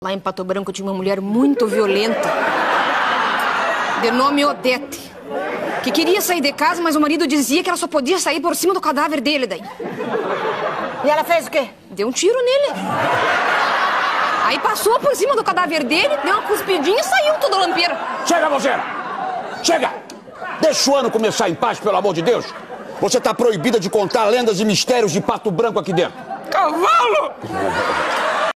Lá em Pato Branco tinha uma mulher muito violenta, de nome Odete, que queria sair de casa, mas o marido dizia que ela só podia sair por cima do cadáver dele daí. E ela fez o quê? Deu um tiro nele. Aí passou por cima do cadáver dele, deu uma cuspidinha e saiu tudo lampeiro. Chega, você! Chega! Deixa o ano começar em paz, pelo amor de Deus! Você tá proibida de contar lendas e mistérios de pato branco aqui dentro. Cavalo!